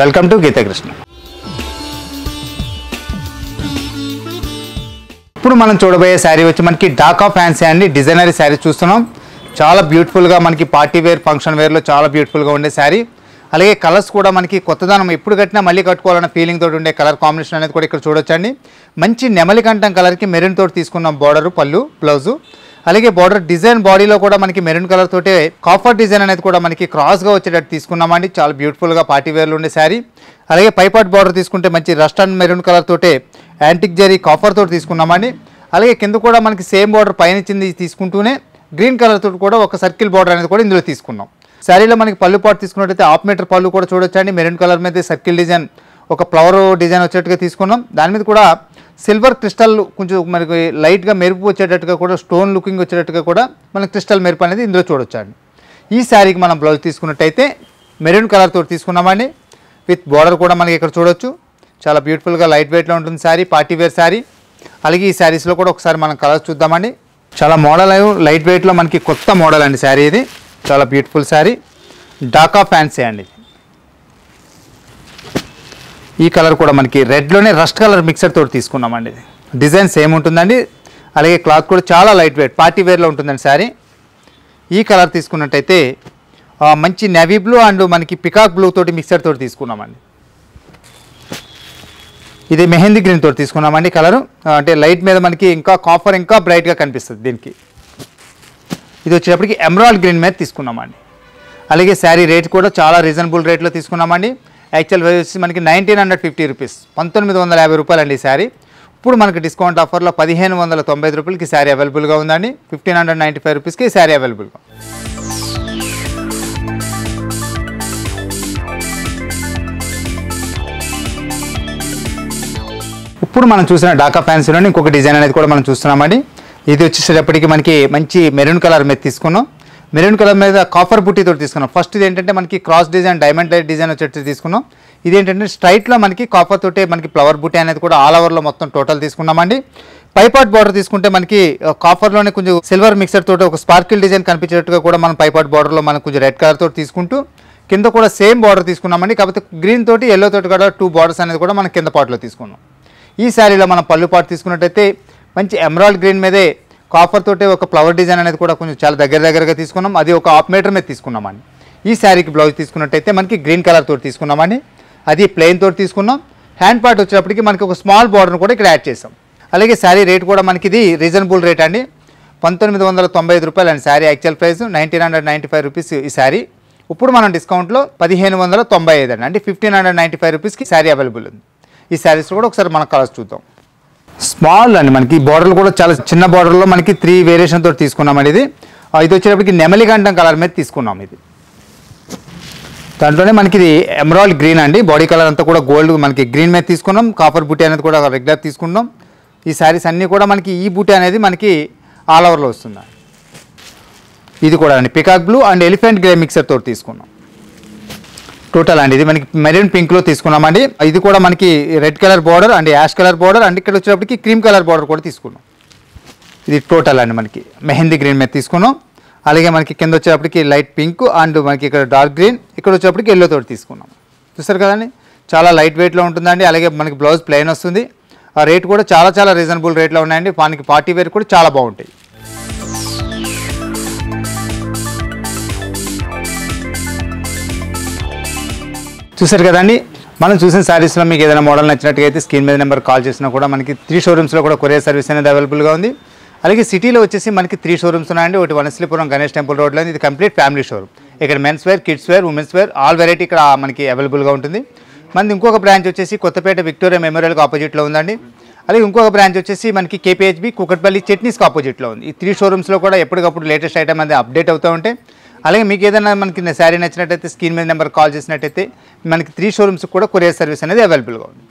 Welcome to Geetha Krishna. ఇప్పుడు మనం చూడబోయే శారీ వచ్చి మనకి డాకా ఫ్యాన్సీ అండి. డిజైనరీ శారీ చూస్తున్నాం. చాలా బ్యూటిఫుల్గా మనకి పార్టీ వేర్ ఫంక్షన్ వేర్లో చాలా బ్యూటిఫుల్గా ఉండే శారీ. అలాగే కలర్స్ కూడా మనకి కొత్తదనం ఎప్పుడు కట్టినా మళ్ళీ కట్టుకోవాలన్న ఫీలింగ్ తోటి ఉండే కలర్ కాంబినేషన్ అనేది కూడా ఇక్కడ చూడొచ్చండి. మంచి నెమలి కంఠం కలర్కి మెరూన్ తోటి తీసుకున్నాం బార్డర్ పళ్ళు బ్లౌజు అలాగే బార్డర్ డిజైన్ బాడీలో కూడా మనకి మెరూన్ కలర్ తోటే కాఫర్ డిజైన్ అనేది కూడా మనకి క్రాస్గా వచ్చేటట్టు తీసుకున్నామండి చాలా బ్యూటిఫుల్గా పార్టీ వేర్లో ఉండే శారీ అలాగే పైపాట్ బార్డర్ తీసుకుంటే మంచి రస్ట్ అండ్ మెరూన్ కలర్ తోటే యాంటిక్ జరీ కాఫర్ తోటి తీసుకున్నామండి అలాగే కింద కూడా మనకి సేమ్ బార్డర్ పైన చింది తీసుకుంటూనే గ్రీన్ కలర్ తోటి కూడా ఒక సర్కిల్ బార్డర్ అనేది కూడా ఇందులో తీసుకున్నాం. శారీలో మనకి పళ్ళు పాటు తీసుకున్నట్టయితే హాఫ్ మీటర్ పళ్ళు కూడా చూడొచ్చండి మెరూన్ కలర్ మీద సర్కిల్ డిజైన్ ఒక ఫ్లవర్ డిజైన్ వచ్చేట్టుగా తీసుకున్నాం. దాని మీద కూడా సిల్వర్ క్రిస్టల్ కొంచెం మనకి లైట్గా మెరుపు వచ్చేటట్టుగా కూడా స్టోన్ లుకింగ్ వచ్చేటట్టుగా కూడా మనకి క్రిస్టల్ మెరుపు అనేది ఇందులో చూడొచ్చండి. ఈ శారీకి మనం బ్లౌజ్ తీసుకున్నట్టయితే మెరూన్ కలర్ తోటి తీసుకున్నామండి. విత్ బార్డర్ కూడా మనకి ఇక్కడ చూడొచ్చు. చాలా బ్యూటిఫుల్గా లైట్ వెయిట్లో ఉంటుంది శారీ పార్టీ వేర్ శారీ. అలాగే ఈ శారీస్లో కూడా ఒకసారి మనం కలర్స్ చూద్దామండి. చాలా మోడల్ లైట్ వెయిట్లో మనకి కొత్త మోడల్ అండి శారీ ఇది. చాలా బ్యూటిఫుల్ శారీ. డాకా ఫ్యాన్సీ అండి. ఈ కలర్ కూడా మనకి రెడ్లోనే రస్ట్ కలర్ మిక్సర్ తోటి తీసుకున్నామండి. ఇది డిజైన్ సేమ్ ఉంటుందండి అలాగే క్లాత్ కూడా చాలా లైట్ వెయిట్ పార్టీ వేర్లో ఉంటుందండి శారీ ఈ కలర్ తీసుకున్నట్టయితే మంచి నెవీ బ్లూ అండ్ మనకి పికాక్ బ్లూ తోటి మిక్సర్ తోటి తీసుకున్నామండి. ఇది మెహందీ గ్రీన్ తోటి తీసుకున్నామండి కలరు అంటే లైట్ మీద మనకి ఇంకా కాఫర్ ఇంకా బ్రైట్గా కనిపిస్తుంది దీనికి. ఇది వచ్చేటప్పటికి ఎమరాల్డ్ గ్రీన్ మీద తీసుకున్నామండి. అలాగే శారీ రేట్ కూడా చాలా రీజనబుల్ రేట్లో తీసుకున్నామండి. యాక్చువల్ వచ్చి మనకి నైన్టీన్ హండ్రెడ్ ఫిఫ్టీ రూపీస్ పంతొమ్మిది వందల యాభై రూపాయలు అండి ఈ శారీ. ఇప్పుడు మనకి డిస్కౌంట్ ఆఫర్లో పదిహేను వందల తొంభై ఐదు రూపాయలకి శారీ అవైలబుల్గా ఉందండి. ఫిఫ్టీన్ హండ్రెడ్ నైంటీ ఫైవ్ రూపీస్కి శారీ అవైలబుల్గా ఇప్పుడు మనం చూసిన డాకా ఫ్యాన్సీలోని ఇంకొక డిజైన్ అనేది కూడా మనం చూస్తున్నామండి. ఇది వచ్చేసేటప్పటికి మనకి మంచి మెరూన్ కలర్ మీద తీసుకున్నాం. మెరూన్ కలర్ మీద కాఫర్ బుట్టితో తీసుకున్నాం. ఫస్ట్ ఇది ఏంటంటే మనకి cross design diamond light design వచ్చేట్టు తీసుకున్నాం. ఇది ఏంటంటే స్ట్రైట్లో మనకి కాఫర్ తోటే మనకి ఫ్లవర్ బుట్టి అనేది కూడా ఆల్ ఓవర్లో మొత్తం టోటల్ తీసుకున్నామండి. పైపాట్ బార్డర్ తీసుకుంటే మనకి కాఫర్లోనే కొంచెం సిల్వర్ మిక్సర్ తోటి ఒక స్పార్కిల్ డిజైన్ కనిపించేట్టుగా కూడా మనం పైపాట్ బార్డర్లో మనం కొంచెం రెడ్ కలర్ తోటి తీసుకుంటూ కింద కూడా సేమ్ బార్డర్ తీసుకున్నామండి. కాకపోతే గ్రీన్ తోటి ఎల్లో తోటి కూడా టూ బార్డర్స్ అనేది కూడా మనం కింద పార్ట్లో తీసుకున్నాం. ఈ శారీలో మనం పళ్ళు పాటు తీసుకున్నట్టయితే మంచి ఎమరాల్డ్ గ్రీన్ మీదే కాఫర్ తోటే ఒక ఫ్లవర్ డిజైన్ అనేది కూడా కొంచెం చాలా దగ్గర దగ్గరగా తీసుకున్నాం. అది ఒక హాఫ్ మీటర్ మీద తీసుకున్నామండి. ఈ శారీకి బ్లౌజ్ తీసుకున్నట్టయితే మనకి గ్రీన్ కలర్ తోటి తీసుకున్నామండి. అది ప్లెయిన్ తోటి తీసుకున్నాం. హ్యాండ్ పార్ట్ వచ్చేటప్పటికి మనకి ఒక స్మాల్ బార్డర్ను కూడా ఇక్కడ యాడ్ చేసాం అలాగే శారీ రేట్ కూడా మనకి ఇది రీజనబుల్ రేట్ అండి. పంతొమ్మిది వందల తొంభై ఐదు రూపాయలు అండి sari. Actual price nineteen hundred ninety five rupees ఈ శారీ. ఇప్పుడు మనం డిస్కౌంట్లో పదిహేను వందల తొంభై ఐదు అండి. అంటే ఫిఫ్టీన్ హండ్రెడ్ నైంటీ ఫైవ్ రూపీస్కి శారీ అవైలబుల్ ఉంది. ఈ శారీస్ కూడా ఒకసారి మన కలర్స్ చూద్దాం. స్మాల్ అండి మనకి. బార్డర్లు కూడా చాలా చిన్న బార్డర్లో మనకి త్రీ వేరియేషన్ తోటి తీసుకున్నాం ఇది. ఇది వచ్చేటప్పటికి నెమలి గంటం కలర్ మీద తీసుకున్నాం ఇది. దాంట్లోనే మనకి ఇది ఎమరాల్డ్ గ్రీన్ అండి. బాడీ కలర్ అంతా కూడా గోల్డ్ మనకి గ్రీన్ మీద తీసుకున్నాం. కాపర్ బూటీ అనేది కూడా రెగ్యులర్ తీసుకున్నాం. ఈ శారీస్ అన్నీ కూడా మనకి ఈ బూటీ అనేది మనకి ఆల్ ఓవర్లో వస్తుంది ఇది కూడా అండి. Peacock blue and elephant grey mixer తోటి తీసుకున్నాం. టోటల్ అండి. ఇది మనకి మెరూన్ పింక్లో తీసుకున్నామండి. ఇది కూడా మనకి red colour border and ash colour border and ఇక్కడ వచ్చేటప్పటికి క్రీమ్ కలర్ బార్డర్ కూడా తీసుకున్నాం. ఇది టోటల్ అండి మనకి. మెహందీ గ్రీన్ మీద తీసుకున్నాం. అలాగే మనకి కింద వచ్చేటప్పటికి లైట్ పింక్ అండ్ మనకి ఇక్కడ డార్క్ గ్రీన్. ఇక్కడ వచ్చేటప్పటికి ఎల్లో తోటి తీసుకున్నాం. చూస్తారు కదండి? చాలా లైట్ వెయిట్లో ఉంటుందండి. అలాగే మనకి బ్లౌజ్ ప్లెయిన్ వస్తుంది. ఆ రేట్ కూడా చాలా చాలా రీజనబుల్ రేట్లో ఉన్నాయండి. మనకి పార్టీ వేర్ కూడా చాలా బాగుంటాయి. చూసారు కదండి? మనం చూసిన శారీస్లో మీకు ఏదైనా మోడల్ నచ్చినట్టుగా అయితే స్క్రీన్ మీద నెంబర్ కాల్ చేసినా కూడా మనకి త్రీ షోరూమ్స్లో కూడా కొరియర్ సర్వీస్ అనేది అవైలబుల్గా ఉంది. అలాగే సిటీలో వచ్చేసి మనకి త్రీ షోరూమ్స్ ఉన్నాయండి. ఒకటి వనశ్రీపురం గణేష్ టెంపుల్ రోడ్లో ఇది కంప్లీట్ ఫ్యామిలీ షోరూమ్. ఇక్కడ mens wear kids wear womens wear all variety ఇక్కడ మనకి అవైలబుల్గా ఉంటుంది. మనది ఇంకొక బ్రాంచ్ వచ్చేసి కొత్తపేట విక్టోరియా మెమోరియల్కి ఆపోజిట్లో ఉందండి. అలాగే ఇంకొక బ్రాంచ్ వచ్చేసి మనకి కేపీహెచ్బి కుకట్పల్లి చట్నీస్కి ఆపోజిట్లో ఉంది. ఈ త్రీ షోరూమ్స్లో కూడా ఎప్పటికప్పుడు లేటెస్ట్ ఐటమ్ అనేది అప్డేట్ అవుతూ ఉంటాయి అలాగే మీకు ఏదైనా మనకి శారీ నచ్చినట్టయితే స్క్రీన్ మీద నెంబర్ కాల్ చేసినట్టయితే మనకి త్రీ షోరూమ్స్ కూడా కొరియర్ సర్వీస్ అనేది అవైలబుల్గా ఉంది.